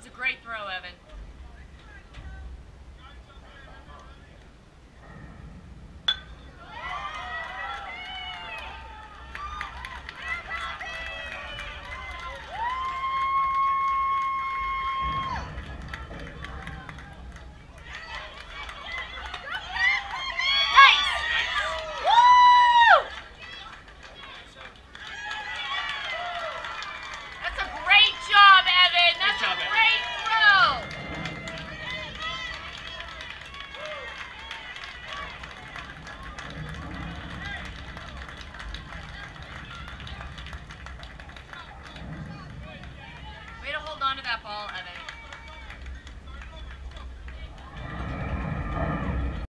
was a great throw, Evan. Way to hold on that ball, Evan.